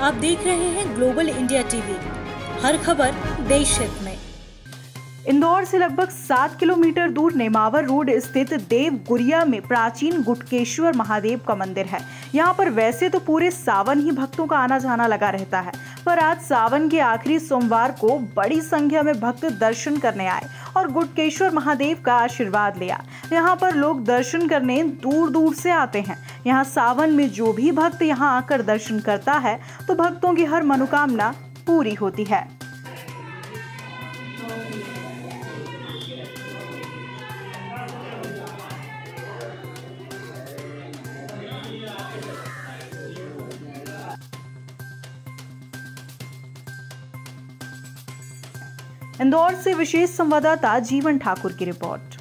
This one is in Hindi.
आप देख रहे हैं ग्लोबल इंडिया टीवी। हर खबर देश हित में। इंदौर से लगभग सात किलोमीटर दूर नेमावर रोड स्थित देव गुरिया में प्राचीन गुटकेश्वर महादेव का मंदिर है। यहाँ पर वैसे तो पूरे सावन ही भक्तों का आना जाना लगा रहता है, पर आज सावन के आखिरी सोमवार को बड़ी संख्या में भक्त दर्शन करने आए और गुटकेश्वर महादेव का आशीर्वाद लिया। यहाँ पर लोग दर्शन करने दूर दूर से आते हैं। यहाँ सावन में जो भी भक्त यहाँ आकर दर्शन करता है तो भक्तों की हर मनोकामना पूरी होती है। इंदौर से विशेष संवाददाता जीवन ठाकुर की रिपोर्ट।